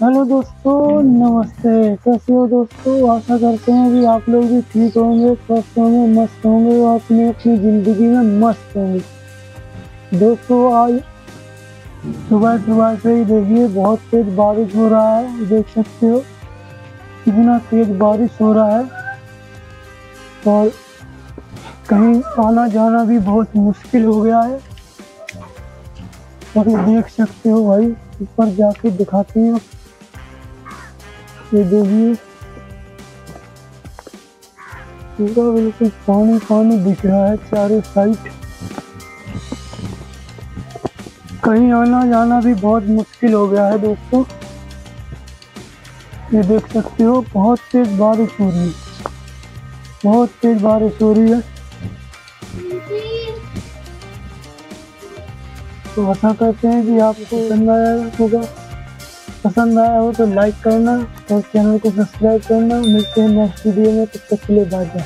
दोस्तों, नमस्ते। कैसे हो दोस्तों? आशा करते हैं कि आप लोग भी ठीक होंगे, स्वस्थ होंगे, मस्त होंगे और अपनी अपनी ज़िंदगी में मस्त होंगे। दोस्तों, आज सुबह सुबह से ही देखिए, बहुत तेज बारिश हो रहा है देख सकते हो। कितना तेज बारिश हो रहा है। और कहीं आना जाना भी बहुत मुश्किल हो गया है। और देख सकते हो भाई, ऊपर जाके दिखाते हैं। ये देखिए। पूरा बिल्कुल पानी पानी दिख रहा है चारों साइड। कहीं आना जाना भी बहुत मुश्किल हो गया है दोस्तों। ये देख सकते हो, बहुत तेज बारिश हो रही है। बहुत तेज बारिश हो रही है। तो आशा करते हैं कि आपको आया होगा। पसंद आया हो तो लाइक करना और चैनल को सब्सक्राइब करना। मिलते हैं नेक्स्ट वीडियो में, तब तक के लिए बाय बाय